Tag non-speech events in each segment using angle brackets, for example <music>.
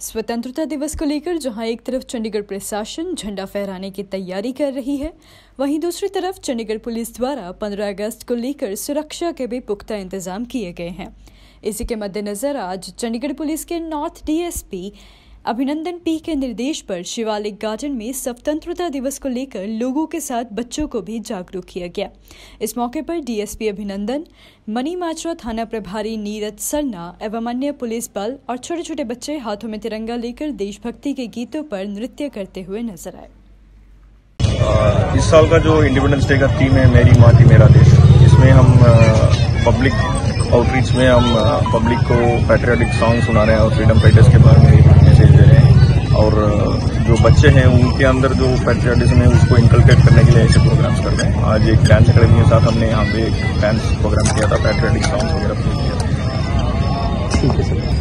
स्वतंत्रता दिवस को लेकर, जहाँ एक तरफ़ चंडीगढ़ प्रशासन झंडा फहराने की तैयारी कर रही है, वहीं दूसरी तरफ़ चंडीगढ़ पुलिस द्वारा 15 अगस्त को लेकर सुरक्षा के भी पुख्ता इंतज़ाम किए गए हैं। इसी के मद्देनजर आज चंडीगढ़ पुलिस के नॉर्थ डीएसपी अभिनंदन पी के निर्देश पर शिवालिक गार्डन में स्वतंत्रता दिवस को लेकर लोगों के साथ बच्चों को भी जागरूक किया गया। इस मौके पर डीएसपी अभिनंदन, मनी माचरा थाना प्रभारी नीरज सरना एवं अन्य पुलिस बल और छोटे छोटे बच्चे हाथों में तिरंगा लेकर देशभक्ति के गीतों पर नृत्य करते हुए नज़र आए। इस साल का जो इंडिपेंडेंस डे का थीम है, मेरी माटी मेरा देश, इसमें हम पब्लिक आउटरीच में हम पब्लिक को पैट्रियाटिक सॉन्ग सुना रहे हैं और फ्रीडम फाइटर्स के बारे में और जो बच्चे हैं, उनके अंदर जो पैट्रियाटिज्म है, उसको इंकलकेट करने के लिए ऐसे प्रोग्राम्स कर रहे हैं। आज एक डांस अकेडमी के साथ हमने यहाँ पे एक डांस प्रोग्राम किया था पैट्रियाटिक सॉन्ग्स वगैरह प्ले किया था।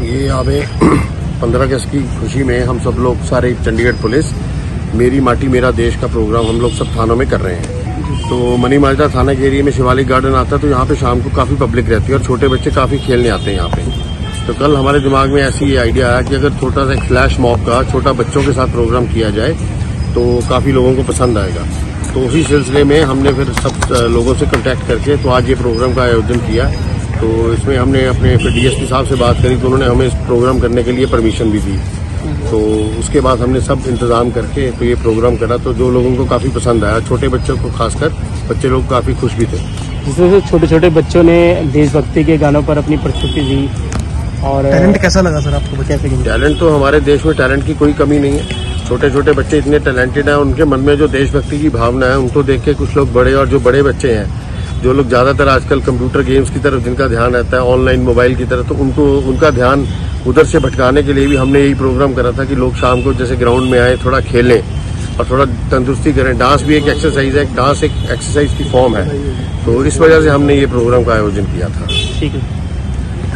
ये हमें <clears throat> पंद्रह अगस्त की खुशी में हम सब लोग सारे चंडीगढ़ पुलिस, मेरी माटी, मेरा देश का प्रोग्राम हम लोग सब थानों में कर रहे हैं। तो मनी माजरा थाना के एरिया में शिवालिक गार्डन आता है तो यहाँ पे शाम को काफ़ी पब्लिक रहती है और छोटे बच्चे काफ़ी खेलने आते हैं यहाँ पे। तो कल हमारे दिमाग में ऐसी ये आइडिया आया कि अगर छोटा सा एक फ्लैश मॉब का छोटा बच्चों के साथ प्रोग्राम किया जाए तो काफ़ी लोगों को पसंद आएगा। तो उसी सिलसिले में हमने फिर सब लोगों से कांटेक्ट करके तो आज ये प्रोग्राम का आयोजन किया। तो इसमें हमने अपने फिर डीएसपी साहब से बात करी तो उन्होंने हमें इस प्रोग्राम करने के लिए परमिशन भी दी। तो उसके बाद हमने सब इंतज़ाम करके तो ये प्रोग्राम करा तो जो लोगों को काफ़ी पसंद आया, छोटे बच्चों को खासकर, बच्चे लोग काफ़ी खुश भी थे। जिसमें छोटे छोटे बच्चों ने देशभक्ति के गानों पर अपनी प्रस्तुति दी और टैलेंट कैसा लगा सर आपको? कैसे टैलेंट तो हमारे देश में टैलेंट की कोई कमी नहीं है। छोटे छोटे बच्चे इतने टैलेंटेड हैं उनके मन में जो देशभक्ति की भावना है उनको देख के कुछ लोग बड़े और जो बड़े बच्चे हैं जो लोग ज़्यादातर आजकल कंप्यूटर गेम्स की तरफ़ जिनका ध्यान रहता है ऑनलाइन मोबाइल की तरफ़ तो उनको उनका ध्यान उधर से भटकाने के लिए भी हमने यही प्रोग्राम करा था कि लोग शाम को जैसे ग्राउंड में आए थोड़ा खेलें और थोड़ा तंदुरुस्ती करें। डांस भी एक एक्सरसाइज है डांस एक एक्सरसाइज की फॉर्म है। तो इस वजह से हमने ये प्रोग्राम का आयोजन किया था। ठीक है।